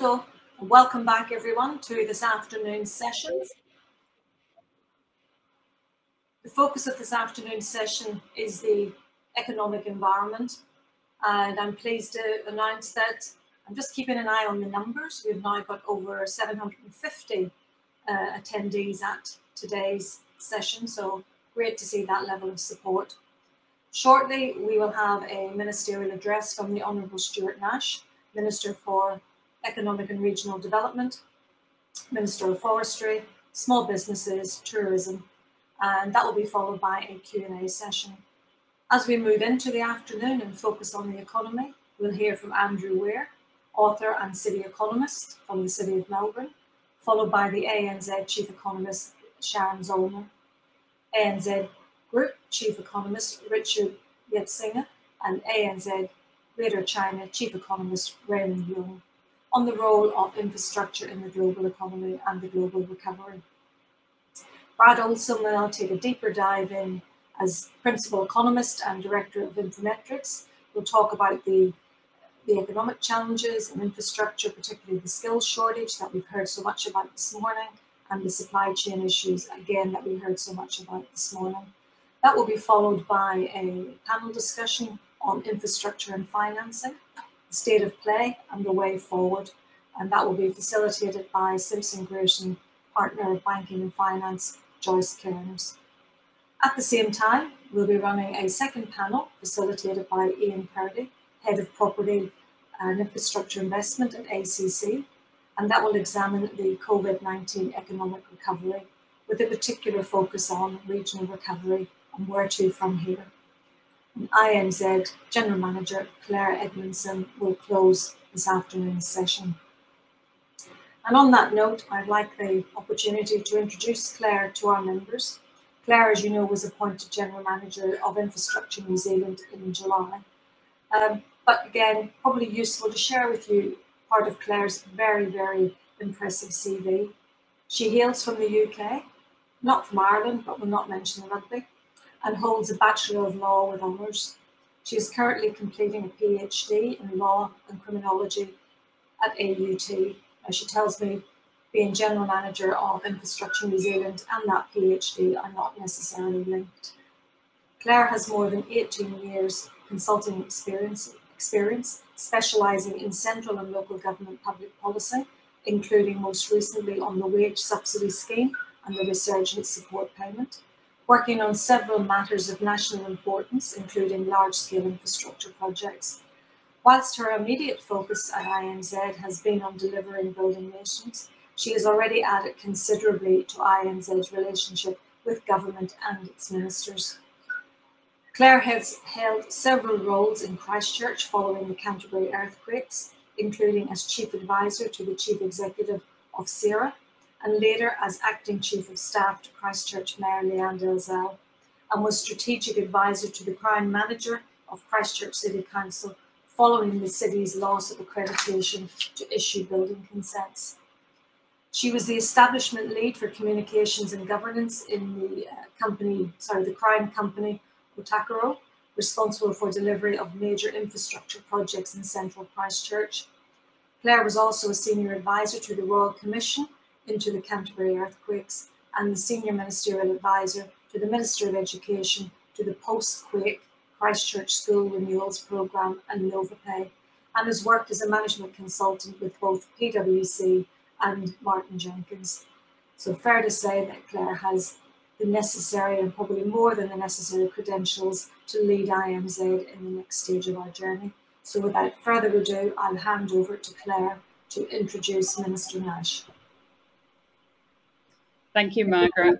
Koutou. Welcome back everyone to this afternoon's sessions. The focus of this afternoon's session is the economic environment and I'm pleased to announce that I'm just keeping an eye on the numbers. We've now got over 750 uh, attendees at today's session, so great to see that level of support. Shortly, we will have a ministerial address from the Honourable Stuart Nash, Minister for Economic and Regional Development, Minister of Forestry, Small Businesses, Tourism, and that will be followed by a Q&A session. As we move into the afternoon and focus on the economy, we'll hear from Andrew Weir, author and city economist from the City of Melbourne, followed by the ANZ Chief Economist Sharon Zollner, ANZ Group Chief Economist Richard Yetsenga, and ANZ Greater China Chief Economist Raymond Yeung on the role of infrastructure in the global economy and the global recovery. Brad Olson will now take a deeper dive in as principal economist and director of Infometrics. We'll talk about the, the economic challenges and infrastructure, particularly the skills shortage that we've heard so much about this morning, and the supply chain issues, again, that we heard so much about this morning. That will be followed by a panel discussion on infrastructure and financing, state of play and the way forward. And that will be facilitated by Simpson Grierson, partner of banking and finance Joyce Cairns. At the same time, we'll be running a second panel facilitated by Ian Purdy, Head of Property and Infrastructure Investment at ACC, and that will examine the COVID-19 economic recovery with a particular focus on regional recovery and where to from here. INZ General Manager Claire Edmondson will close this afternoon's session. And on that note, I'd like the opportunity to introduce Claire to our members. Claire, as you know, was appointed General Manager of Infrastructure New Zealand in July. Um, but again, probably useful to share with you part of Claire's very, very impressive CV. She hails from the UK, not from Ireland, but we'll not mention the rugby, and holds a Bachelor of Law with honours. She is currently completing a PhD in Law and Criminology at AUT as she tells me, being general manager of Infrastructure New Zealand and that PhD are not necessarily linked. Claire has more than 18 years consulting experience, experience specialising in central and local government public policy, including most recently on the wage subsidy scheme and the resurgent support payment, working on several matters of national importance, including large-scale infrastructure projects, Whilst her immediate focus at INZ has been on delivering building nations, she has already added considerably to INZ's relationship with government and its ministers. Claire has held several roles in Christchurch following the Canterbury earthquakes, including as Chief Advisor to the Chief Executive of CERA, and later as Acting Chief of Staff to Christchurch Mayor Lianne Dalziel, and was Strategic Advisor to the Crown Manager of Christchurch City Council following the city's loss of accreditation to issue building consents. She was the establishment lead for communications and governance in the uh, company, sorry, the Crown company Otakaro, responsible for delivery of major infrastructure projects in central Christchurch. Claire was also a senior advisor to the Royal Commission into the Canterbury earthquakes and the senior ministerial advisor to the Minister of Education to the post-quake Christchurch School Renewals Programme and NovaPay, and has worked as a management consultant with both PwC and Martin Jenkins. So fair to say that Claire has the necessary and probably more than the necessary credentials to lead INZ in the next stage of our journey. So without further ado, I'll hand over to Claire to introduce Minister Nash. Thank you, Margaret.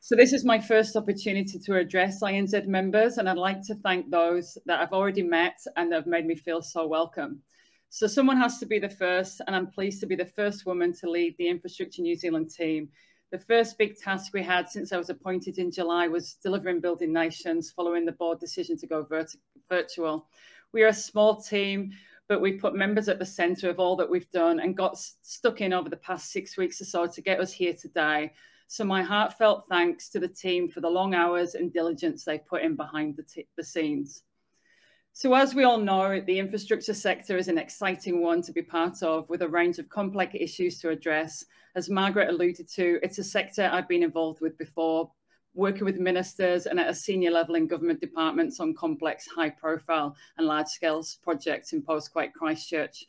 So this is my first opportunity to address INZ members, and I'd like to thank those that I've already met and that have made me feel so welcome. So someone has to be the first, and I'm pleased to be the first woman to lead the Infrastructure New Zealand team. The first big task we had since I was appointed in July was delivering Building Nations following the board decision to go virtual. We are a small team, but we've put members at the centre of all that we've done and got stuck in over the past six weeks or so to get us here today. So my heartfelt thanks to the team for the long hours and diligence they've put in behind the, the scenes. So as we all know, the infrastructure sector is an exciting one to be part of with a range of complex issues to address. As Margaret alluded to, it's a sector I've been involved with before, working with ministers and at a senior level in government departments on complex, high profile and large scale projects in post-quake Christchurch.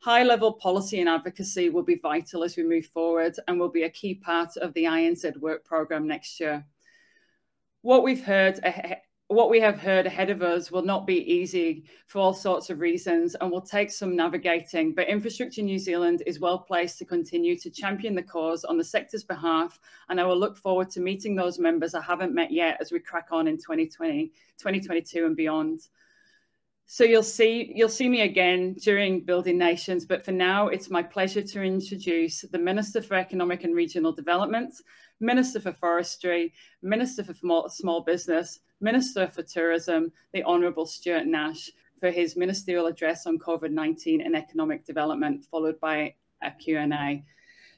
High level policy and advocacy will be vital as we move forward and will be a key part of the INZ work programme next year. What we've heard eh, eh, what we have heard ahead of us will not be easy for all sorts of reasons and will take some navigating. But Infrastructure New Zealand is well placed to continue to champion the cause on the sector's behalf. And I will look forward to meeting those members I haven't met yet as we crack on in 2020, 2022 and beyond. So you'll see you'll see me again during Building Nations, but for now it's my pleasure to introduce the Minister for Economic and Regional Development, Minister for Forestry, Minister for Small Business, Minister for Tourism, the Honourable Stuart Nash, for his ministerial address on COVID-19 and economic development, followed by a Q&A.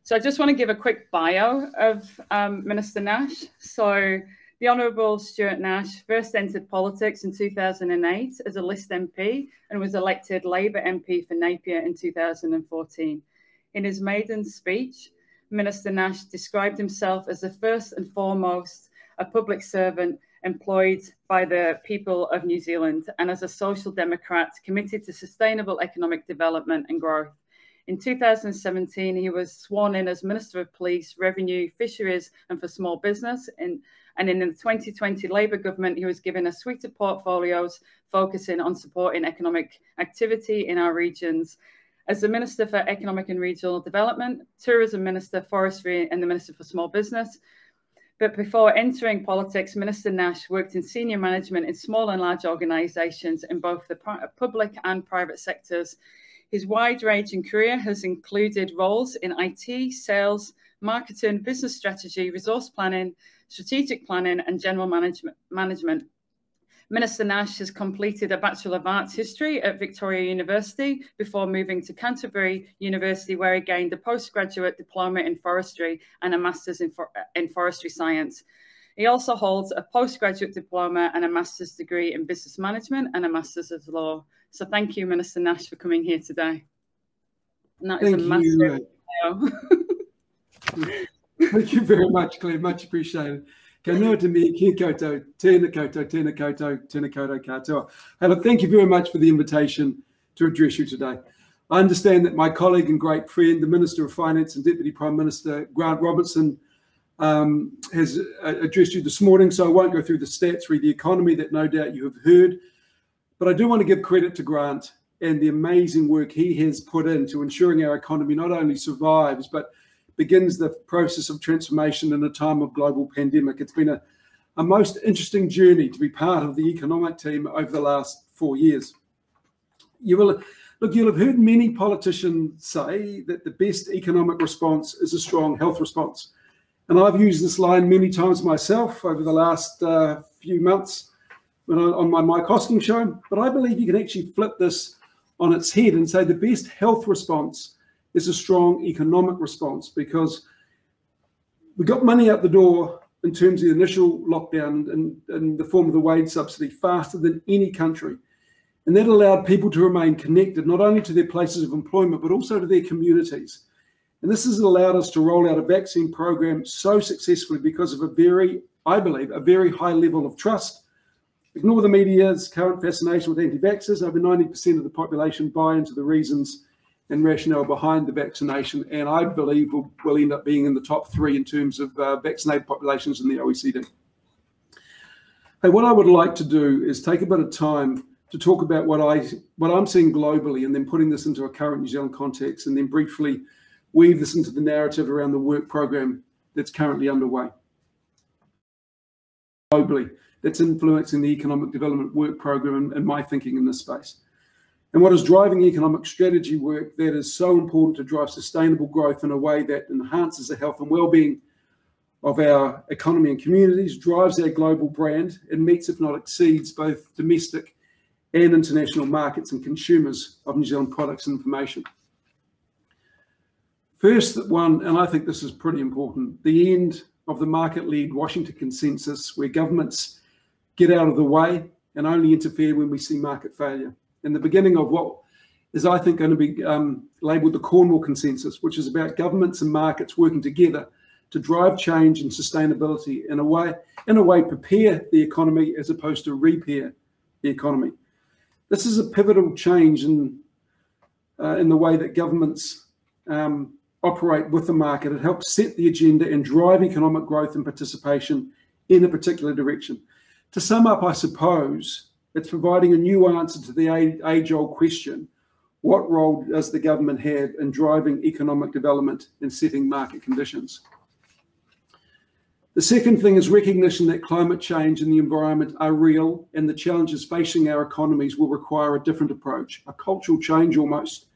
So I just want to give a quick bio of um, Minister Nash. So the Honourable Stuart Nash first entered politics in 2008 as a List MP and was elected Labour MP for Napier in 2014. In his maiden speech, Minister Nash described himself as the first and foremost a public servant employed by the people of New Zealand and as a social democrat committed to sustainable economic development and growth. In 2017, he was sworn in as Minister of Police, Revenue, Fisheries and for Small Business. In, and in the 2020 Labour government, he was given a suite of portfolios focusing on supporting economic activity in our regions. As the Minister for Economic and Regional Development, Tourism Minister, Forestry and the Minister for Small Business, but before entering politics, Minister Nash worked in senior management in small and large organisations in both the public and private sectors. His wide-ranging career has included roles in IT, sales, marketing, business strategy, resource planning, strategic planning, and general management. management. Minister Nash has completed a Bachelor of Arts History at Victoria University before moving to Canterbury University, where he gained a postgraduate diploma in forestry and a master's in, for in forestry science. He also holds a postgraduate diploma and a master's degree in business management and a master's of law. So thank you, Minister Nash, for coming here today. And that thank is a massive you. thank you very much, Claire. Much appreciated. Noa te mi, kia koutou, tēnā koutou, tēnā koutou, tēnā koutou katoa. Thank you very much for the invitation to address you today. I understand that my colleague and great friend, the Minister of Finance and Deputy Prime Minister Grant Robertson, um, has uh, addressed you this morning, so I won't go through the stats, read the economy that no doubt you have heard. But I do want to give credit to Grant and the amazing work he has put into ensuring our economy not only survives, but begins the process of transformation in a time of global pandemic. It's been a, a most interesting journey to be part of the economic team over the last four years. You will look, you'll have heard many politicians say that the best economic response is a strong health response. And I've used this line many times myself over the last uh, few months when I, on my Mike Hosking show. But I believe you can actually flip this on its head and say the best health response is a strong economic response because we got money out the door in terms of the initial lockdown in, in the form of the wage subsidy faster than any country. And that allowed people to remain connected not only to their places of employment, but also to their communities. And this has allowed us to roll out a vaccine program so successfully because of a very, I believe, a very high level of trust. Ignore the media's current fascination with anti vaxxers. Over 90% of the population buy into the reasons and rationale behind the vaccination. And I believe will, will end up being in the top three in terms of uh, vaccinated populations in the OECD. Hey, what I would like to do is take a bit of time to talk about what I what I'm seeing globally, and then putting this into a current New Zealand context, and then briefly weave this into the narrative around the work program that's currently underway globally that's influencing the economic development work program and, and my thinking in this space. And what is driving economic strategy work that is so important to drive sustainable growth in a way that enhances the health and well-being of our economy and communities, drives our global brand, and meets, if not exceeds, both domestic and international markets and consumers of New Zealand products and information. First one, and I think this is pretty important, the end of the market-led Washington consensus where governments get out of the way and only interfere when we see market failure. And the beginning of what is, I think, going to be um, labelled the Cornwall Consensus, which is about governments and markets working together to drive change and sustainability in a way, in a way, prepare the economy as opposed to repair the economy. This is a pivotal change in uh, in the way that governments um, operate with the market. It helps set the agenda and drive economic growth and participation in a particular direction. To sum up, I suppose it's providing a new answer to the age old question what role does the government have in driving economic development and setting market conditions? The second thing is recognition that climate change and the environment are real and the challenges facing our economies will require a different approach, a cultural change almost,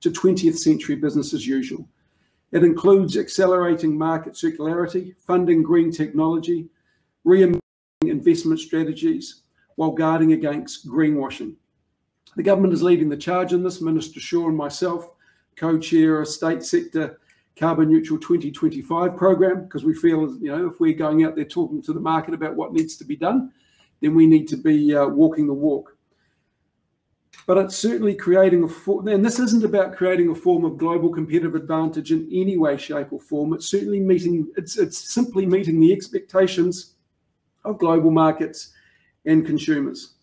to 20th century business as usual. It includes accelerating market circularity, funding green technology, reimagining investment strategies while guarding against greenwashing. The government is leading the charge in this. Minister Shaw and myself co-chair a state sector carbon neutral 2025 program because we feel, you know, if we're going out there talking to the market about what needs to be done, then we need to be uh, walking the walk. But it's certainly creating a form, and this isn't about creating a form of global competitive advantage in any way, shape, or form. It's certainly meeting, it's, it's simply meeting the expectations of global markets and consumers.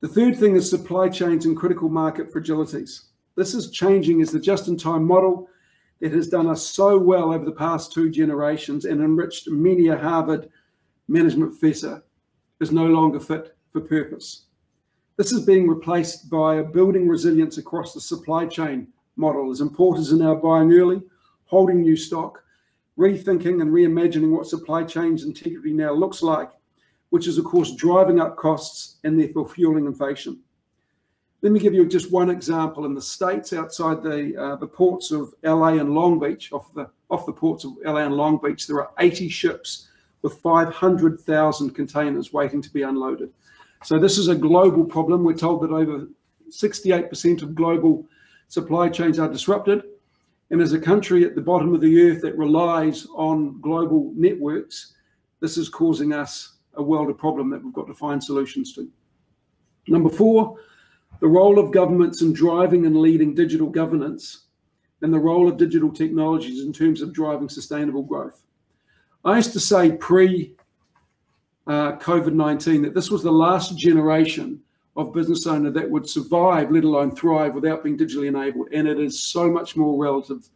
The third thing is supply chains and critical market fragilities. This is changing as the just in time model that has done us so well over the past two generations and enriched many a Harvard management professor is no longer fit for purpose. This is being replaced by a building resilience across the supply chain model as importers are now buying early, holding new stock, rethinking and reimagining what supply chains integrity now looks like, which is, of course, driving up costs and therefore fueling inflation. Let me give you just one example. In the States, outside the, uh, the ports of LA and Long Beach, off the, off the ports of LA and Long Beach, there are 80 ships with 500,000 containers waiting to be unloaded. So this is a global problem. We're told that over 68% of global supply chains are disrupted. And as a country at the bottom of the earth that relies on global networks, this is causing us a world of problem that we've got to find solutions to. Number four, the role of governments in driving and leading digital governance and the role of digital technologies in terms of driving sustainable growth. I used to say pre uh, COVID 19 that this was the last generation of business owner that would survive, let alone thrive, without being digitally enabled. And it is so much more relative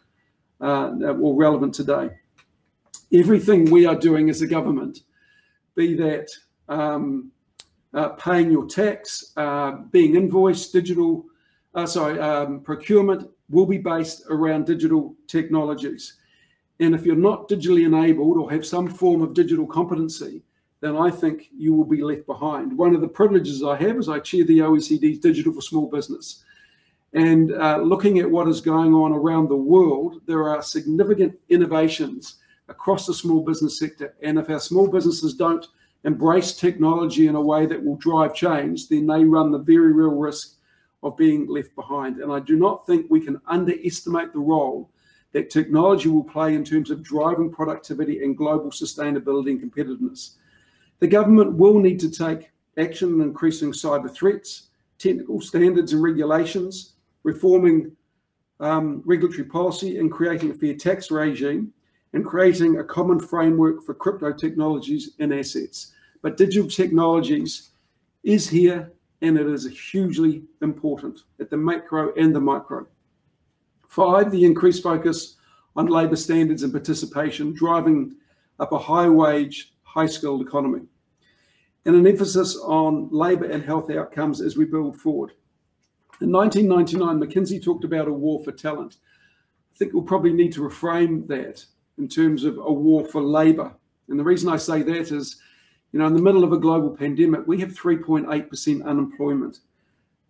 uh, or relevant today. Everything we are doing as a government, be that um, uh, paying your tax, uh, being invoiced, digital, uh, sorry, um, procurement will be based around digital technologies. And if you're not digitally enabled or have some form of digital competency, then I think you will be left behind. One of the privileges I have is I chair the OECD's Digital for Small Business. And uh, looking at what is going on around the world, there are significant innovations across the small business sector. And if our small businesses don't embrace technology in a way that will drive change, then they run the very real risk of being left behind. And I do not think we can underestimate the role that technology will play in terms of driving productivity and global sustainability and competitiveness. The government will need to take action in increasing cyber threats, technical standards and regulations, reforming um, regulatory policy and creating a fair tax regime and creating a common framework for crypto technologies and assets. But digital technologies is here and it is hugely important at the macro and the micro. Five, the increased focus on labour standards and participation, driving up a high wage, high skilled economy. And an emphasis on labour and health outcomes as we build forward. In 1999, McKinsey talked about a war for talent. I think we'll probably need to reframe that in terms of a war for labour. And the reason I say that is, you know, in the middle of a global pandemic, we have 3.8% unemployment.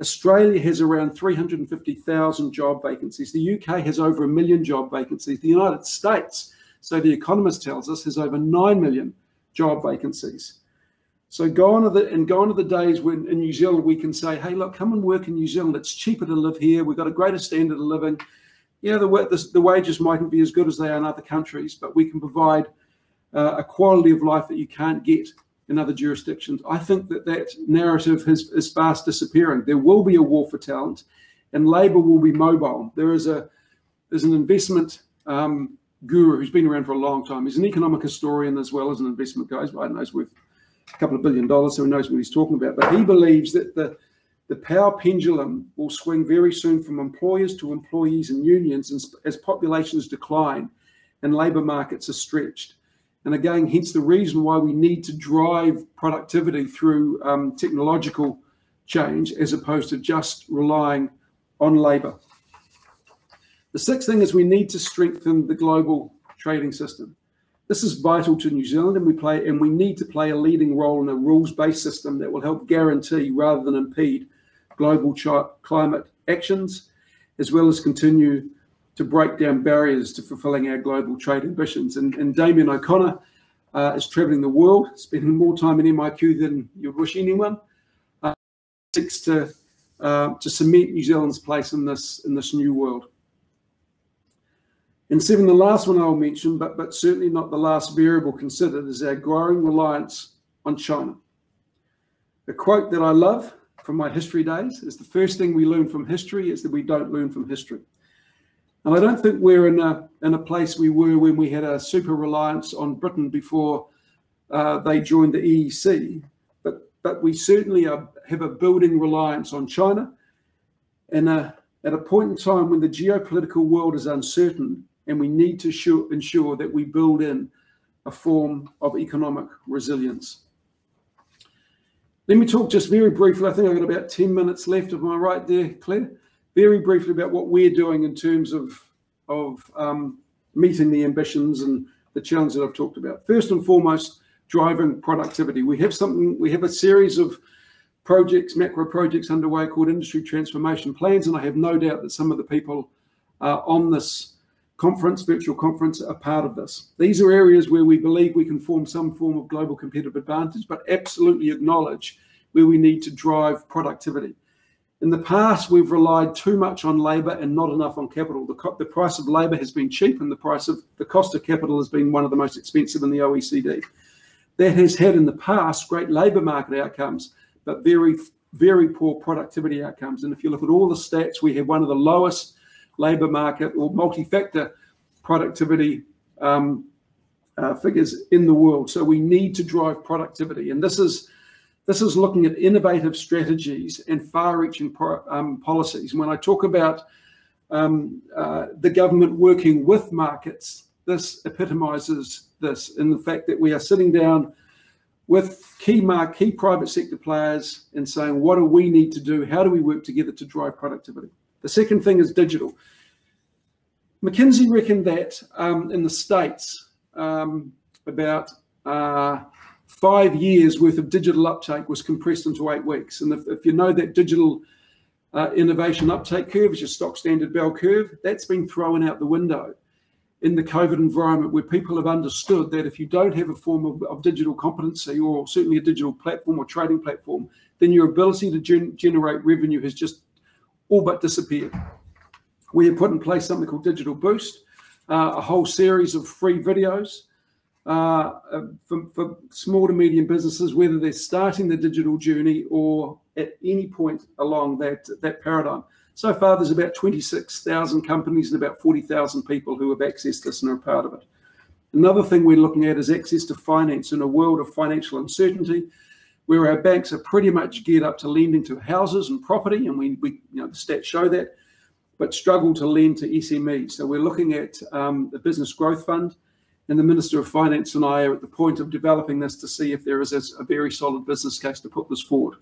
Australia has around 350,000 job vacancies. The UK has over a million job vacancies. The United States, so the Economist tells us, has over 9 million job vacancies. So gone are the and gone are the days when in New Zealand we can say, hey, look, come and work in New Zealand. It's cheaper to live here. We've got a greater standard of living yeah, the, the, the wages mightn't be as good as they are in other countries, but we can provide uh, a quality of life that you can't get in other jurisdictions. I think that that narrative has, is fast disappearing. There will be a war for talent, and labour will be mobile. There is a there's an investment um, guru who's been around for a long time. He's an economic historian as well as an investment guy. I know he's worth a couple of billion dollars, so he knows what he's talking about. But he believes that the the power pendulum will swing very soon from employers to employees and unions as, populations decline and labour markets are stretched. And again, hence the reason why we need to drive productivity through um, technological change as opposed to just relying on labour. The sixth thing is we need to strengthen the global trading system. This is vital to New Zealand, and we play and we need to play a leading role in a rules-based system that will help guarantee rather than impede global climate actions, as well as continue to break down barriers to fulfilling our global trade ambitions. And, and Damien O'Connor uh, is traveling the world, spending more time in MIQ than you'd wish anyone. Uh, to uh, to cement New Zealand's place in this in this new world. And seven, the last one I'll mention, but but certainly not the last variable considered, is our growing reliance on China. A quote that I love from my history days is the first thing we learn from history is that we don't learn from history. And I don't think we're in a in a place we were when we had a super reliance on Britain before uh, they joined the EEC, but but we certainly are, have a building reliance on China, and a, at a point in time when the geopolitical world is uncertain, and we need to sure, ensure that we build in a form of economic resilience. Let me talk just very briefly. I think I've got about 10 minutes left. Am I right there, Claire? Very briefly about what we're doing in terms of, of um, meeting the ambitions and the challenge that I've talked about. First and foremost, driving productivity. We have something, we have a series of projects, macro projects underway called industry transformation plans. And I have no doubt that some of the people uh, on this conference, virtual conference, are part of this. These are areas where we believe we can form some form of global competitive advantage, but absolutely acknowledge where we need to drive productivity. In the past, we've relied too much on labour and not enough on capital. The, the price of labour has been cheap, and the price of the cost of capital has been one of the most expensive in the OECD. That has had in the past great labour market outcomes, but very, very poor productivity outcomes. And if you look at all the stats, we have one of the lowest labour market or multi-factor productivity um, uh, figures in the world. So we need to drive productivity, and this is this is looking at innovative strategies and far-reaching um, policies. When I talk about um, uh, the government working with markets, this epitomizes this in the fact that we are sitting down with key mark, key private sector players and saying, what do we need to do? How do we work together to drive productivity? The second thing is digital. McKinsey reckoned that um, in the States, um, about uh, five years worth of digital uptake was compressed into eight weeks. And if, if you know that digital uh, innovation uptake curve is your stock standard bell curve, that's been thrown out the window in the COVID environment where people have understood that if you don't have a form of, of digital competency or certainly a digital platform or trading platform, then your ability to gen generate revenue has just all but disappeared. We have put in place something called Digital Boost, uh, a whole series of free videos uh, uh, for, for, small to medium businesses, whether they're starting the digital journey or at any point along that, that paradigm. So far, there's about 26,000 companies and about 40,000 people who have accessed this and are part of it. Another thing we're looking at is access to finance in a world of financial uncertainty where our banks are pretty much geared up to lending to houses and property, and we, we you know, the stats show that, but struggle to lend to SMEs. So we're looking at um, the Business Growth Fund, and the Minister of Finance and I are at the point of developing this to see if there is a, a very solid business case to put this forward.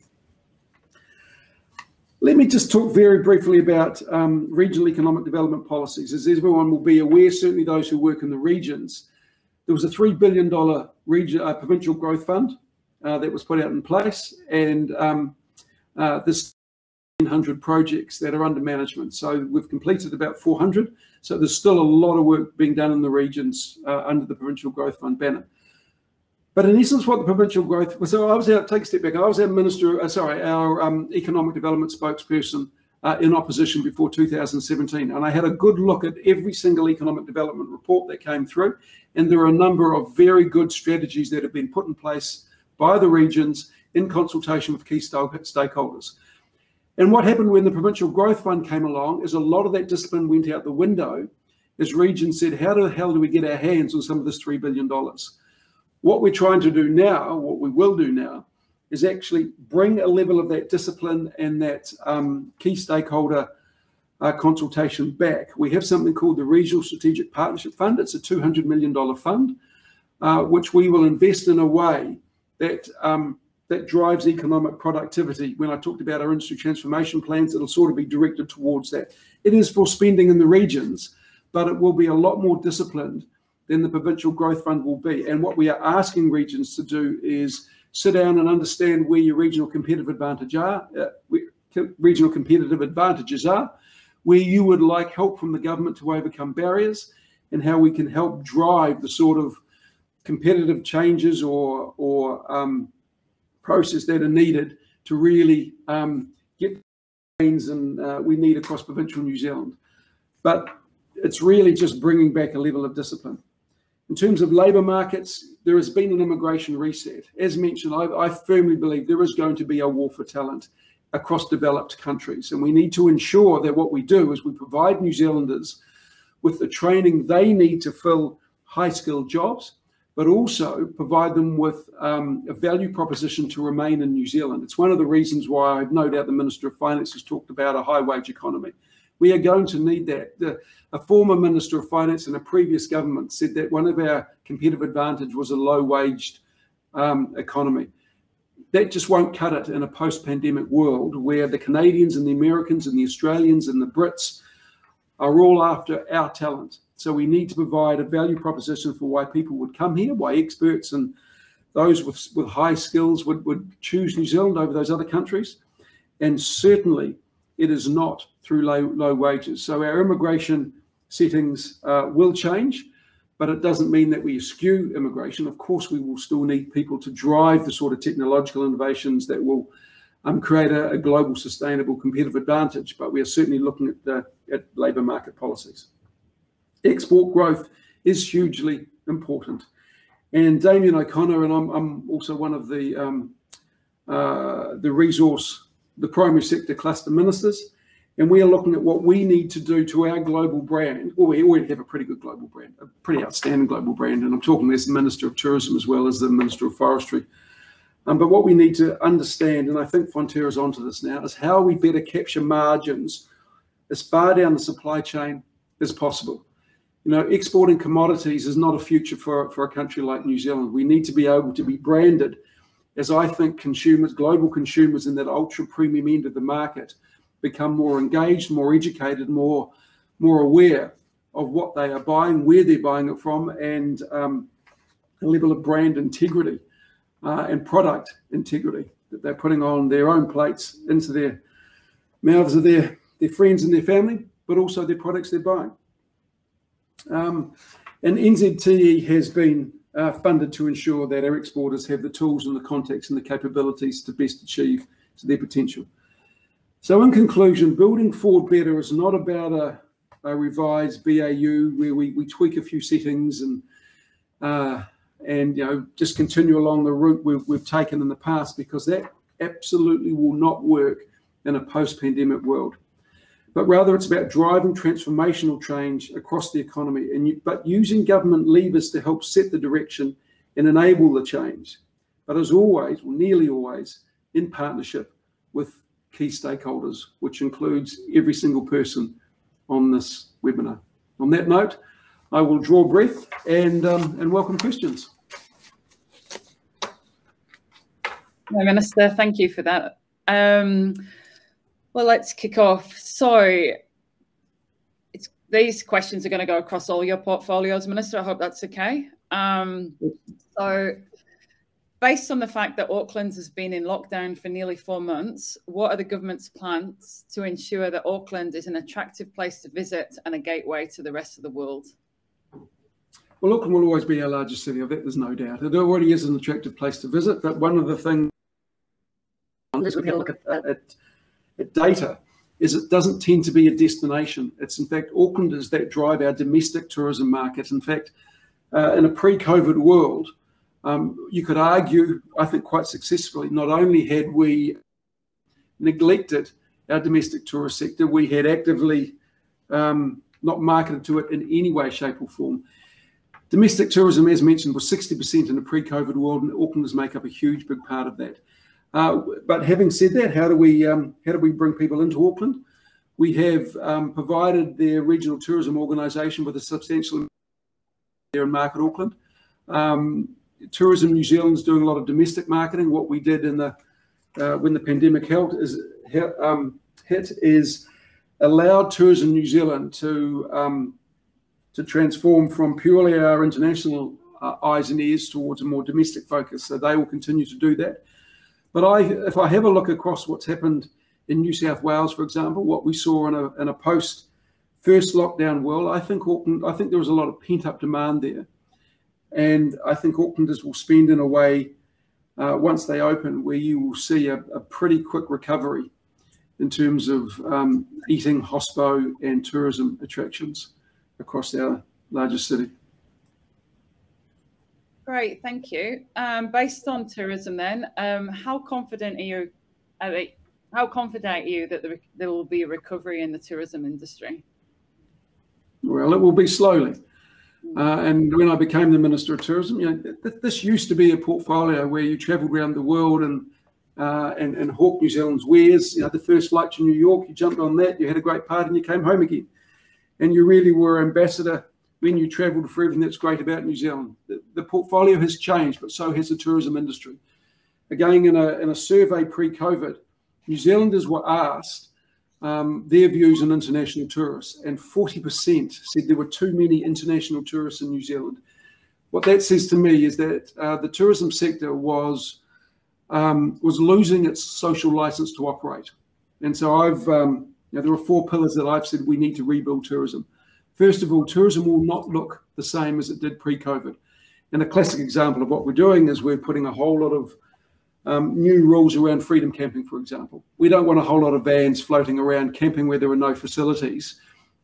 Let me just talk very briefly about um, regional economic development policies. As everyone will be aware, certainly those who work in the regions, there was a $3 billion region, uh, provincial growth fund uh, that was put out in place. And um, uh, this 100 projects that are under management. So we've completed about 400. So there's still a lot of work being done in the regions uh, under the Provincial Growth Fund banner. But in essence, what the provincial growth was, so I was out, take a step back, I was our minister, uh, sorry, our um, economic development spokesperson uh, in opposition before 2017. And I had a good look at every single economic development report that came through. And there are a number of very good strategies that have been put in place by the regions in consultation with key stakeholders. And what happened when the Provincial Growth Fund came along is a lot of that discipline went out the window as regions said, how the hell do we get our hands on some of this $3 billion? What we're trying to do now, what we will do now, is actually bring a level of that discipline and that um, key stakeholder uh, consultation back. We have something called the Regional Strategic Partnership Fund. It's a $200 million fund, uh, which we will invest in a way that um, that drives economic productivity. When I talked about our industry transformation plans, it'll sort of be directed towards that. It is for spending in the regions, but it will be a lot more disciplined than the provincial growth fund will be. And what we are asking regions to do is sit down and understand where your regional competitive advantage are, uh, regional competitive advantages are, where you would like help from the government to overcome barriers, and how we can help drive the sort of competitive changes or or um, process that are needed to really um, get gains and uh, we need across provincial New Zealand. But it's really just bringing back a level of discipline. In terms of labour markets, there has been an immigration reset. As mentioned, I, I, firmly believe there is going to be a war for talent across developed countries. And we need to ensure that what we do is we provide New Zealanders with the training they need to fill high skilled jobs, but also provide them with um, a value proposition to remain in New Zealand. It's one of the reasons why I've no doubt the Minister of Finance has talked about a high wage economy. We are going to need that. The, a former Minister of Finance in a previous government said that one of our competitive advantage was a low waged um, economy. That just won't cut it in a post pandemic world where the Canadians and the Americans and the Australians and the Brits are all after our talent. So we need to provide a value proposition for why people would come here, why experts and those with, with high skills would, would choose New Zealand over those other countries. And certainly it is not through low, low wages. So our immigration settings uh, will change, but it doesn't mean that we eschew immigration. Of course, we will still need people to drive the sort of technological innovations that will um, create a, a, global sustainable competitive advantage, but we are certainly looking at, at labour market policies. Export growth is hugely important. And Damien O'Connor, and I'm, I'm also one of the, um, uh, the resource, the primary sector cluster ministers, and we are looking at what we need to do to our global brand. Well, we already have a pretty good global brand, a pretty outstanding global brand. And I'm talking as the Minister of Tourism as well as the Minister of Forestry. Um, but what we need to understand, and I think Fonterra's onto this now, is how we better capture margins as far down the supply chain as possible. You know, exporting commodities is not a future for, for a country like New Zealand. We need to be able to be branded as I think consumers, global consumers in that ultra premium end of the market become more engaged, more educated, more more aware of what they are buying, where they're buying it from, and um, a level of brand integrity uh, and product integrity that they're putting on their own plates into their mouths of their, their friends and their family, but also their products they're buying. Um, and NZTE has been uh, funded to ensure that our exporters have the tools and the context and the capabilities to best achieve their potential. So in conclusion, building forward better is not about a, a revised BAU where we, we tweak a few settings and uh, and you know just continue along the route we've, we've taken in the past because that absolutely will not work in a post-pandemic world. But rather, it's about driving transformational change across the economy, and you, but using government levers to help set the direction and enable the change. But as always, or nearly always, in partnership with key stakeholders, which includes every single person on this webinar. On that note, I will draw breath and, um, and welcome questions. Minister, thank you for that. Um, well, let's kick off. So it's these questions are going to go across all your portfolios, Minister. I hope that's okay. Um, so based on the fact that Auckland has been in lockdown for nearly four months, what are the government's plans to ensure that Auckland is an attractive place to visit and a gateway to the rest of the world? Well, Auckland will always be our largest city. Of that, there's no doubt. It already is an attractive place to visit. But one of the things is we look at, at, at data is it doesn't tend to be a destination. It's in fact Aucklanders that drive our domestic tourism market. In fact, uh, in a pre-COVID world, Um, you could argue, I think quite successfully, not only had we neglected our domestic tourist sector, we had actively um, not marketed to it in any way, shape, or form. Domestic tourism, as mentioned, was 60% in the pre-COVID world, and Aucklanders make up a huge big part of that. Uh, but having said that, how do we um, how do we bring people into Auckland? We have um, provided the regional tourism organisation with a substantial there in Market Auckland. Um, tourism New Zealand's doing a lot of domestic marketing. What we did in the uh, when the pandemic held is um, hit is allowed Tourism New Zealand to um, to transform from purely our international uh, eyes and ears towards a more domestic focus. So they will continue to do that. But I, if I have a look across what's happened in New South Wales, for example, what we saw in a, in a post first lockdown world, I think Auckland, I think there was a lot of pent up demand there. And I think Aucklanders will spend in a way uh, once they open where you will see a, a pretty quick recovery in terms of um, eating, hospo, and tourism attractions across our largest city. Great, thank you. Um, based on tourism, then, um, how confident are you? Are they, how confident are you that there, there will be a recovery in the tourism industry? Well, it will be slowly. Uh, and when I became the Minister of Tourism, you know, th this used to be a portfolio where you travelled around the world and uh, and, and hawk New Zealand's wares. You know, the first flight to New York, you jumped on that, you had a great party, and you came home again. And you really were ambassador when you travelled for everything that's great about New Zealand. The, the, portfolio has changed, but so has the tourism industry. Again, in a, in a survey pre-COVID, New Zealanders were asked um, their views on international tourists, and 40% said there were too many international tourists in New Zealand. What that says to me is that uh, the tourism sector was um, was losing its social license to operate. And so I've, um, you know, there are four pillars that I've said we need to rebuild tourism. First of all, tourism will not look the same as it did pre-COVID. And a classic example of what we're doing is we're putting a whole lot of um, new rules around freedom camping, for example. We don't want a whole lot of vans floating around camping where there are no facilities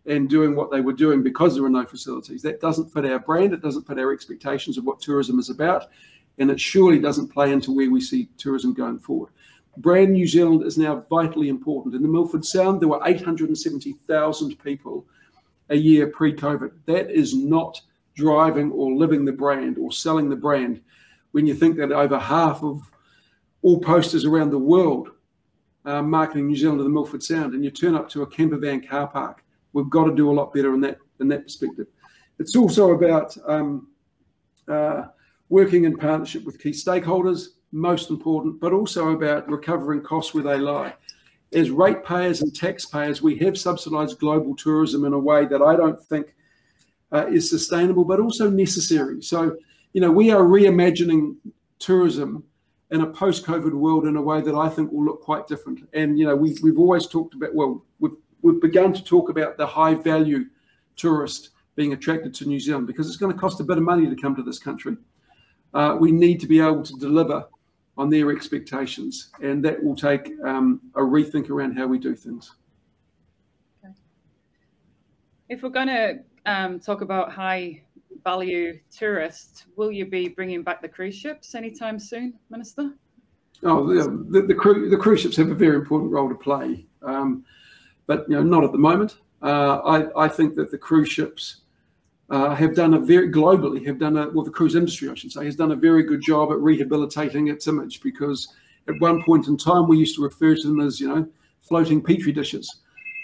and doing what they were doing because there are no facilities. That doesn't fit our brand. It doesn't fit our expectations of what tourism is about and it surely doesn't play into where we see tourism going forward. Brand New Zealand is now vitally important. In the Milford Sound, there were 870,000 people a year pre COVID. That is not driving or living the brand or selling the brand when you think that over half of all posters around the world are marketing New Zealand to the Milford Sound and you turn up to a camper van car park. We've got to do a lot better in that in that perspective. It's also about um, uh, working in partnership with key stakeholders, most important, but also about recovering costs where they lie. As ratepayers and taxpayers, we have subsidised global tourism in a way that I don't think uh, is sustainable, but also necessary. So, you know, we are reimagining tourism in a post-COVID world in a way that I think will look quite different. And you know, we've we've always talked about well, we've we've begun to talk about the high-value tourist being attracted to New Zealand because it's going to cost a bit of money to come to this country uh, we need to be able to deliver on their expectations, and that will take um, a rethink around how we do things. Okay. If we're going to um, talk about high value tourists, will you be bringing back the cruise ships anytime soon, Minister? Oh, the, the, the, cru the cruise ships have a very important role to play, um, but you know, not at the moment. Uh, I, I think that the cruise ships uh, have done a very globally have done a well the cruise industry I should say has done a very good job at rehabilitating its image because at one point in time we used to refer to them as you know floating petri dishes,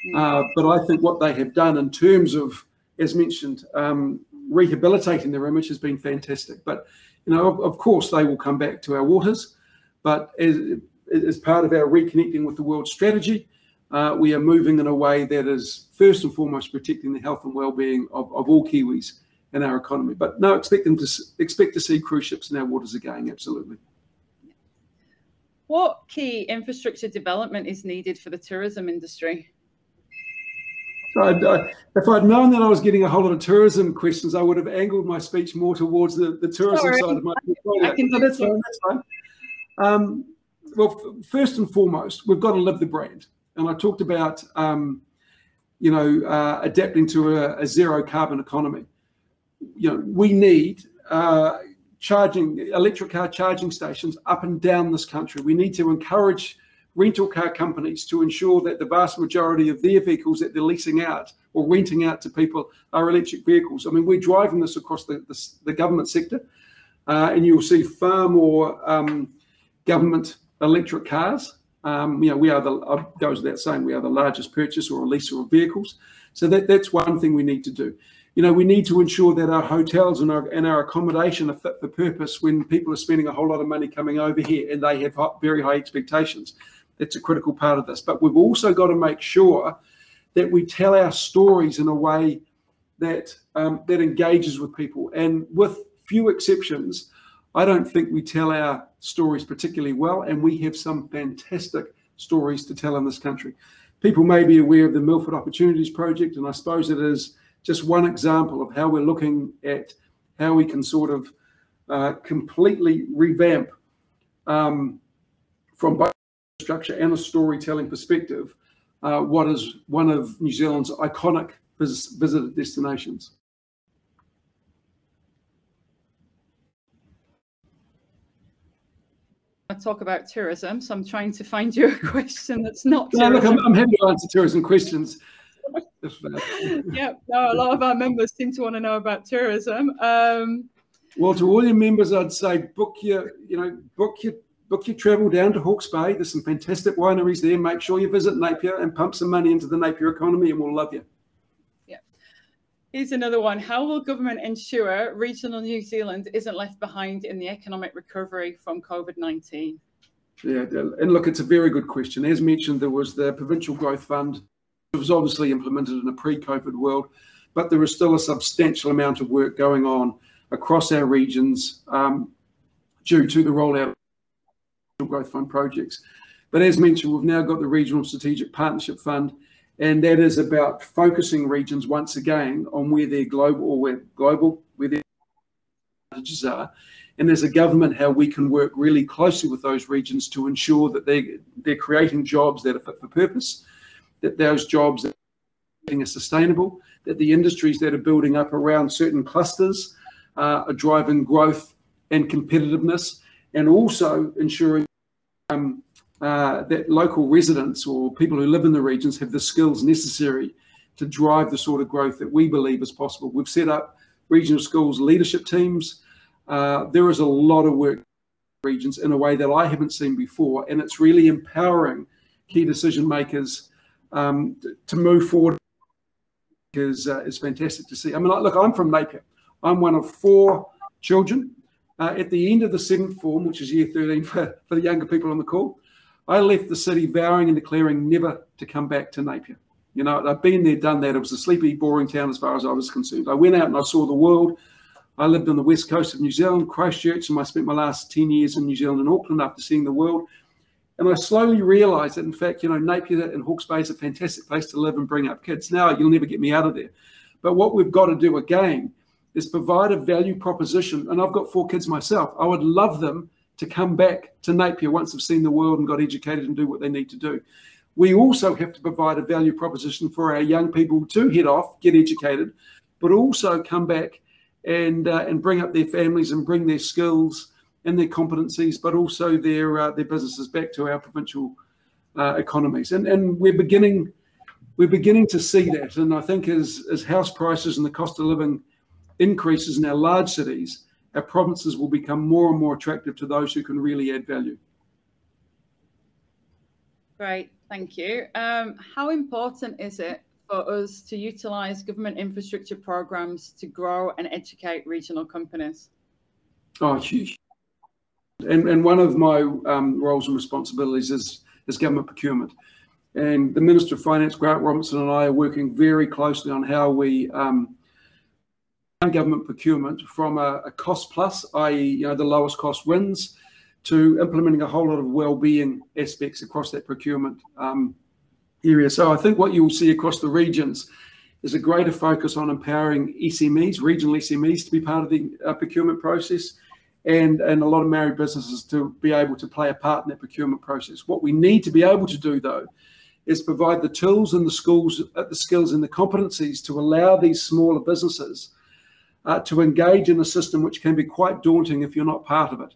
mm. uh, but I think what they have done in terms of as mentioned um, rehabilitating their image has been fantastic. But you know of, of course they will come back to our waters, but as as part of our reconnecting with the world strategy uh, we are moving in a way that is first and foremost protecting the health and well-being of, of all Kiwis in our economy. But no, expect them to expect to see cruise ships in our waters again. Absolutely. What key infrastructure development is needed for the tourism industry? So I'd, uh, if I'd known that I was getting a whole lot of tourism questions, I would have angled my speech more towards the, the tourism Sorry. side of my portfolio. I can do that's fine. That's fine. Um, well, first and foremost, we've got to live the brand and I talked about um, you know uh, adapting to a, a, zero carbon economy. You know, we need uh, charging electric car charging stations up and down this country. We need to encourage rental car companies to ensure that the vast majority of their vehicles that they're leasing out or renting out to people are electric vehicles. I mean, we're driving this across the, the, the government sector, uh, and you'll see far more um, government electric cars. Um, you know, we are the, goes without saying, we are the largest purchaser or a leaser of vehicles. So that, that's one thing we need to do. You know, we need to ensure that our hotels and our, and our accommodation are fit for purpose when people are spending a whole lot of money coming over here and they have very high expectations. That's a critical part of this. But we've also got to make sure that we tell our stories in a way that um, that engages with people. And with few exceptions, I don't think we tell our stories particularly well, and we have some fantastic stories to tell in this country. People may be aware of the Milford Opportunities Project, and I suppose it is just one example of how we're looking at how we can sort of uh, completely revamp um, from both structure and a storytelling perspective uh, what is one of New Zealand's iconic vis visitor destinations. I talk about tourism, so I'm trying to find you a question that's not. No, look, I'm, I'm, happy to answer tourism questions. yeah, no, a lot of our members seem to want to know about tourism. Um, well, to all your members, I'd say book your, you know, book your book your travel down to Hawke's Bay. There's some fantastic wineries there. Make sure you visit Napier and pump some money into the Napier economy, and we'll love you. Here's another one. How will government ensure regional New Zealand isn't left behind in the economic recovery from COVID 19? Yeah, and look, it's a very good question. As mentioned, there was the Provincial Growth Fund. It was obviously implemented in a pre COVID world, but there is still a substantial amount of work going on across our regions um, due to the rollout of growth fund projects. But as mentioned, we've now got the Regional Strategic Partnership Fund, and that is about focusing regions once again on where their global or where global where their advantages are, and as a government, how we can work really closely with those regions to ensure that they they're creating jobs that are fit for purpose, that those jobs are sustainable, that the industries that are building up around certain clusters uh, are driving growth and competitiveness, and also ensuring um, uh, that local residents or people who live in the regions have the skills necessary to drive the sort of growth that we believe is possible. We've set up regional schools leadership teams. Uh, there is a lot of work regions in a way that I haven't seen before, and it's really empowering key decision makers um, to move forward. Is uh, is fantastic to see. I mean, look, I'm from Napier. I'm one of four children. Uh, at the end of the seventh form, which is year 13 for, for the younger people on the call, I left the city vowing and declaring never to come back to Napier. You know, I've been there, done that. It was a sleepy, boring town as far as I was concerned. I went out and I saw the world. I lived on the west coast of New Zealand, Christchurch, and I spent my last 10 years in New Zealand and Auckland after seeing the world. And I slowly realized that, in fact, you know, Napier and Hawke's Bay is a fantastic place to live and bring up kids. Now, you'll never get me out of there. But what we've got to do again is provide a value proposition. And I've got four kids myself. I would love them to come back to Napier once they've seen the world and got educated and do what they need to do. We also have to provide a value proposition for our young people to head off, get educated, but also come back and uh, and bring up their families and bring their skills and their competencies, but also their uh, their businesses back to our provincial uh, economies. And and we're beginning we're beginning to see that. And I think as as house prices and the cost of living increases in our large cities, our provinces will become more and more attractive to those who can really add value. Great, thank you. Um, how important is it for us to utilise government infrastructure programs to grow and educate regional companies? Oh, huge. And, and one of my um, roles and responsibilities is, is government procurement. And the Minister of Finance, Grant Robertson, and I are working very closely on how we um, government procurement from a, a cost plus, i.e., you know, the lowest cost wins, to implementing a whole lot of well-being aspects across that procurement um, area. So I think what you will see across the regions is a greater focus on empowering SMEs, regional SMEs, to be part of the uh, procurement process, and and a lot of Māori businesses to be able to play a part in that procurement process. What we need to be able to do, though, is provide the tools and the schools, uh, the skills and the competencies to allow these smaller businesses uh, to engage in a system which can be quite daunting if you're not part of it.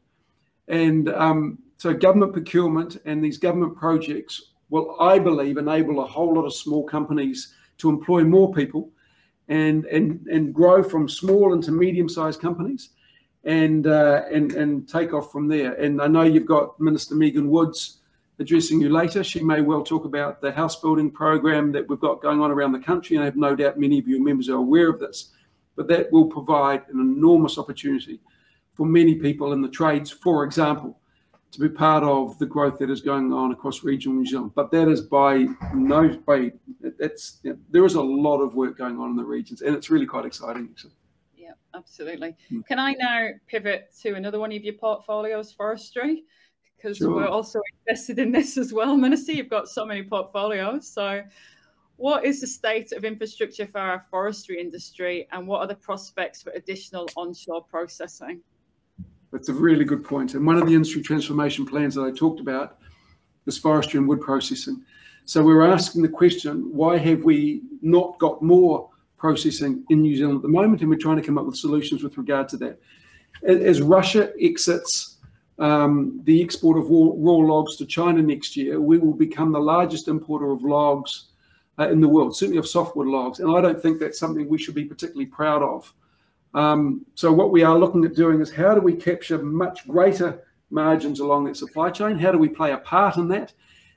And um, so government procurement and these government projects will, I believe, enable a whole lot of small companies to employ more people and and and grow from small into medium-sized companies and uh, and and take off from there. And I know you've got Minister Megan Woods addressing you later. She may well talk about the house building program that we've got going on around the country, and I have no doubt many of you members are aware of this. But that will provide an enormous opportunity for many people in the trades, for example, to be part of the growth that is going on across regional New Zealand. But that is by no by that's you know, there is a lot of work going on in the regions, and it's really quite exciting. Actually. Yeah, absolutely. Mm. Can I now pivot to another one of your portfolios, forestry? Because sure. we're also invested in this as well, Minister. You've got so many portfolios. So, what is the state of infrastructure for our forestry industry, and what are the prospects for additional onshore processing? That's a really good point. And one of the industry transformation plans that I talked about is forestry and wood processing. So we're asking the question, why have we not got more processing in New Zealand at the moment? And we're trying to come up with solutions with regard to that. As Russia exits um, the export of raw, raw, logs to China next year, we will become the largest importer of logs uh, in the world, certainly of softwood logs. And I don't think that's something we should be particularly proud of. Um, so what we are looking at doing is how do we capture much greater margins along that supply chain? How do we play a part in that?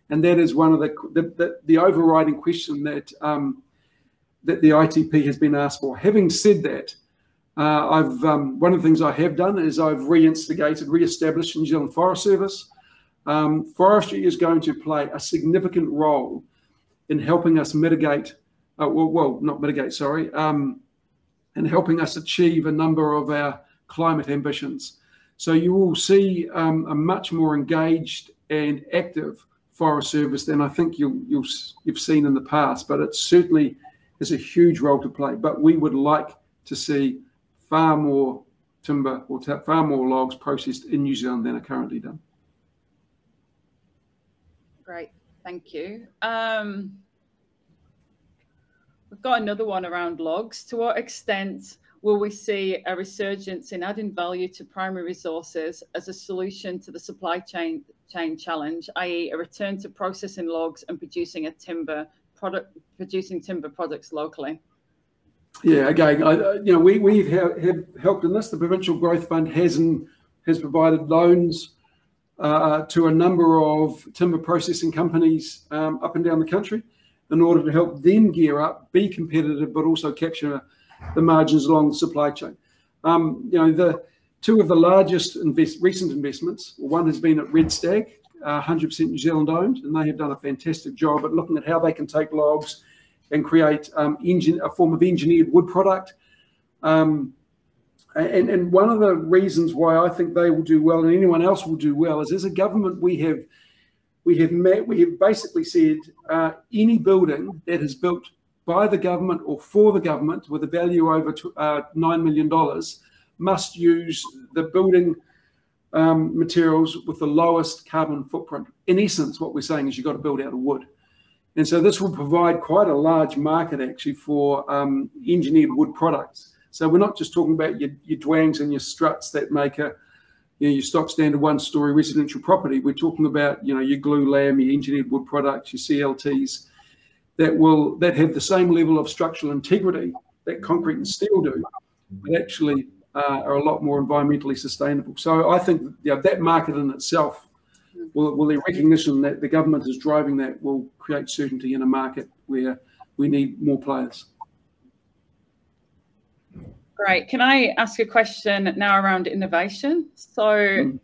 And that is one of the the, the, the overriding question that um, that the ITP has been asked for. Having said that, uh, I've um, one of the things I have done is I've reinstigated, re-established New Zealand Forest Service. Um, forestry is going to play a significant role in helping us mitigate, uh, well, well, not mitigate, sorry, um, and helping us achieve a number of our climate ambitions. So you will see um, a much more engaged and active Forest Service than I think you will you've seen in the past, but it certainly has a huge role to play. But we would like to see far more timber or far more logs processed in New Zealand than are currently done. Great, thank you. Um, We've got another one around logs. To what extent will we see a resurgence in adding value to primary resources as a solution to the supply chain chain challenge, i.e., a return to processing logs and producing a timber product, producing timber products locally? Yeah, again, I, you know, we we have, have helped in this. The Provincial Growth Fund has and has provided loans uh, to a number of timber processing companies um, up and down the country in order to help them gear up, be competitive, but also capture the margins along the supply chain. Um, you know, the two of the largest invest, recent investments, one has been at Red Stag, 100% uh, New Zealand owned, and they have done a fantastic job at looking at how they can take logs and create um, engine, a form of engineered wood product. Um, and, and one of the reasons why I think they will do well and anyone else will do well is as a government, we have – we have met, we have basically said uh, any building that is built by the government or for the government with a value over to, uh, $9 million must use the building um, materials with the lowest carbon footprint. In essence, what we're saying is you've got to build out of wood. And so this will provide quite a large market actually for um, engineered wood products. So we're not just talking about your, your dwangs and your struts that make a, you know, your stock standard one story residential property. We're talking about, you know, your glulam, your engineered wood products, your CLTs that will that have the same level of structural integrity that concrete and steel do, but actually uh, are a lot more environmentally sustainable. So I think you know, that market in itself will, will the recognition that the government is driving that will create certainty in a market where we need more players. Great. Can I ask a question now around innovation? So, mm.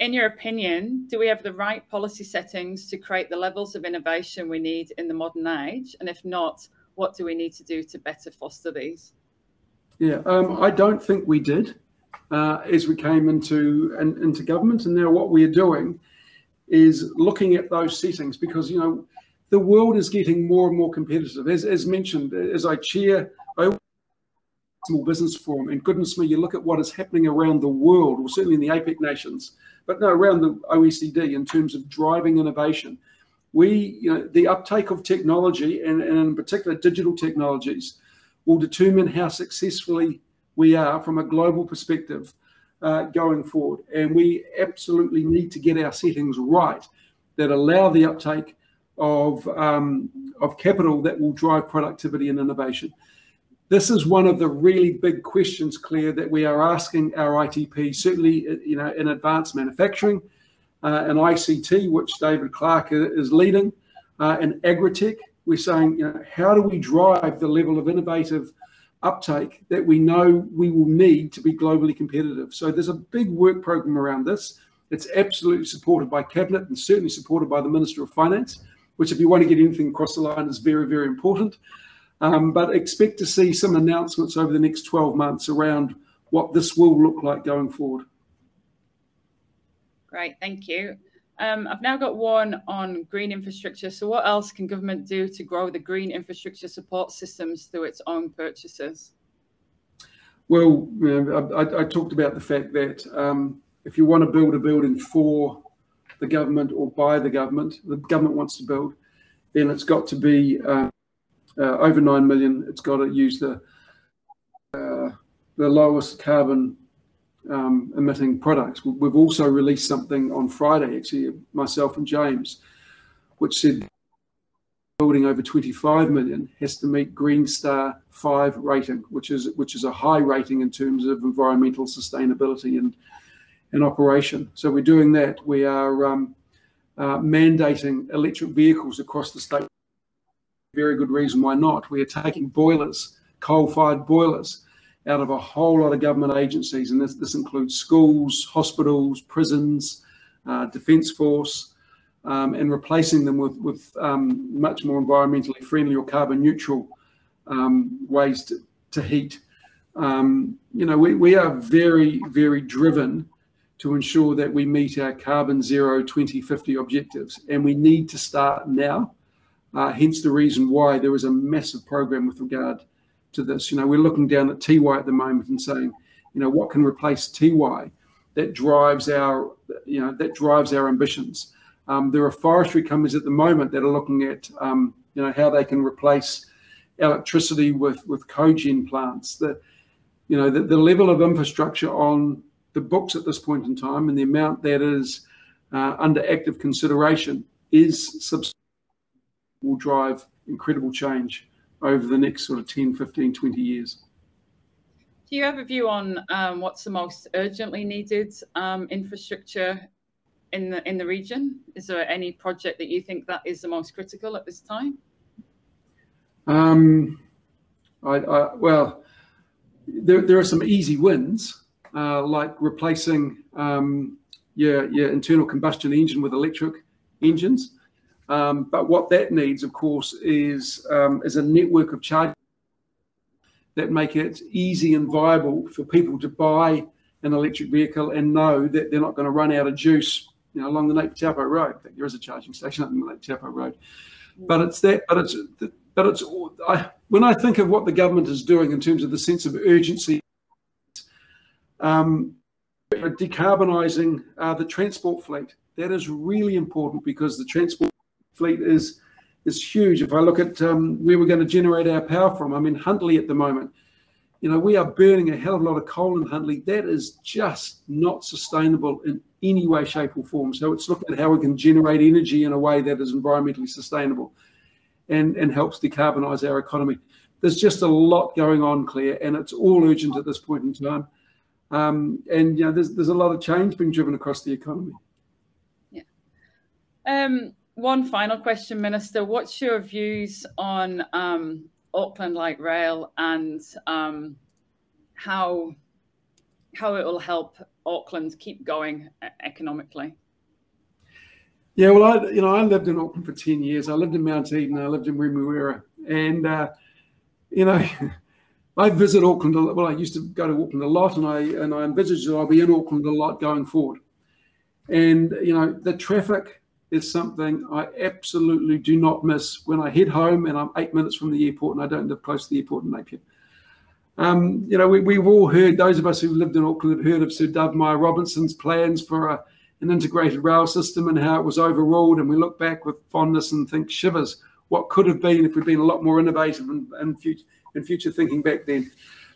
in your opinion, do we have the right policy settings to create the levels of innovation we need in the modern age? And if not, what do we need to do to better foster these? Yeah, um, I don't think we did uh, as we came into and, into government. And now what we are doing is looking at those settings because you know the world is getting more and more competitive. As, as mentioned, as I chair, Small Business Forum. And goodness me, you look at what is happening around the world, or certainly in the APEC nations, but no, around the OECD in terms of driving innovation. We, you know, the uptake of technology and, and in particular digital technologies will determine how successfully we are from a global perspective uh, going forward. And we absolutely need to get our settings right that allow the uptake of, um, of capital that will drive productivity and innovation. This is one of the really big questions, Claire, that we are asking our ITP, certainly you know, in advanced manufacturing uh, and ICT, which David Clark is leading, uh, and agritech. We're saying, you know, how do we drive the level of innovative uptake that we know we will need to be globally competitive? So there's a big work program around this. It's absolutely supported by Cabinet and certainly supported by the Minister of Finance, which, if you want to get anything across the line, is very, very important. Um, but expect to see some announcements over the next 12 months around what this will look like going forward. Great, thank you. Um, I've now got one on green infrastructure. So what else can government do to grow the green infrastructure support systems through its own purchases? Well, you know, I, I, talked about the fact that um, if you want to build a building for the government or by the government, the government wants to build, then it's got to be uh, uh, over 9 million. It's got to use the, uh, the lowest carbon um, emitting products. We've also released something on Friday, actually, myself and James, which said building over 25 million has to meet Green Star 5 rating, which is which is a high rating in terms of environmental sustainability and and operation. So we're doing that. We are um, uh, mandating electric vehicles across the state. Very good reason why not. We are taking boilers, coal-fired boilers, out of a whole lot of government agencies, and this, this includes schools, hospitals, prisons, uh, defence force, um, and replacing them with, with um, much more environmentally friendly or carbon neutral um, ways to, to heat. Um, you know, we, we are very, very driven to ensure that we meet our carbon zero 2050 objectives, and we need to start now. Uh, hence the reason why there is a massive program with regard to this. You know, we're looking down at Tiwai at the moment and saying, you know, what can replace Tiwai that drives our, you know, that drives our ambitions. Um, there are forestry companies at the moment that are looking at, um, you know, how they can replace electricity with with cogen plants. The, you know, the, the level of infrastructure on the books at this point in time and the amount that is uh, under active consideration is substantial will drive incredible change over the next sort of 10, 15, 20 years. Do you have a view on um, what's the most urgently needed um, infrastructure in the in the region? Is there any project that you think that is the most critical at this time? Um, I, I, well, there, there are some easy wins, uh, like replacing um, your, your internal combustion engine with electric engines. Um, but what that needs, of course, is um, is a network of charging that make it easy and viable for people to buy an electric vehicle and know that they're not going to run out of juice, you know, along the Napier Taupo Road. There is a charging station up the Napier Taupo Road. But it's that. But it's but it's. I, when I think of what the government is doing in terms of the sense of urgency, um, decarbonising uh, the transport fleet. That is really important because the transport fleet is is huge. If I look at um, where we're going to generate our power from, I'm in Huntly at the moment. You know, we are burning a hell of a lot of coal in Huntly. That is just not sustainable in any way, shape, or form. So it's looking at how we can generate energy in a way that is environmentally sustainable and, and helps decarbonize our economy. There's just a lot going on, Claire, and it's all urgent at this point in time. Um, and you know, there's there's a lot of change being driven across the economy. Yeah. Um, one final question, Minister. What's your views on um, Auckland Light Rail and um, how how it will help Auckland keep going economically? Yeah, well, I you know I lived in Auckland for ten years. I lived in Mount Eden. I lived in Remuera, and uh, you know. I visit Auckland. Well, I used to go to Auckland a lot, and I and I envisage that I'll be in Auckland a lot going forward. And you know, the traffic is something I absolutely do not miss when I head home and I'm eight minutes from the airport and I don't live close to the airport in Napier. Um, you know, we, have all heard, those of us who've lived in Auckland have heard of Sir Dove-Myer Robinson's plans for a, an integrated rail system and how it was overruled. And we look back with fondness and think shivers what could have been if we'd been a lot more innovative and, future, future thinking back then.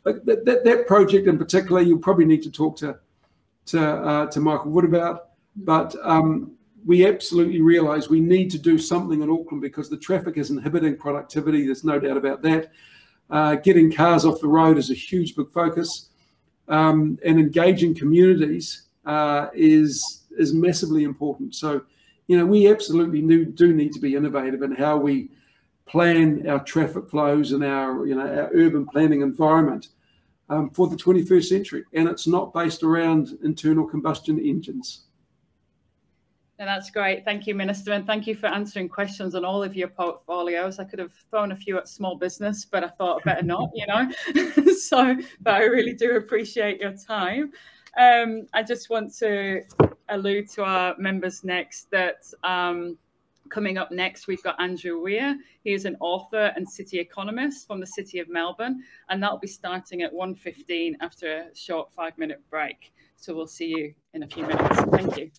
Like that, that, that project in particular, you'll probably need to talk to to uh, to Michael Wood about. But um, we absolutely realise we need to do something in Auckland because the traffic is inhibiting productivity. There's no doubt about that. Uh, getting cars off the road is a huge big focus, um, and engaging communities uh, is is massively important. So, you know, we absolutely do, do need to be innovative in how we plan our traffic flows and our you know our urban planning environment um, for the 21st century, and it's not based around internal combustion engines. That's great. Thank you, Minister. And thank you for answering questions on all of your portfolios. I could have thrown a few at small business, but I thought better not, you know. so, but I really do appreciate your time. Um, I just want to allude to our members next that um, coming up next, we've got Andrew Weir. He is an author and city economist from the City of Melbourne, and that'll be starting at 1.15 after a short five-minute break. So we'll see you in a few minutes. Thank you.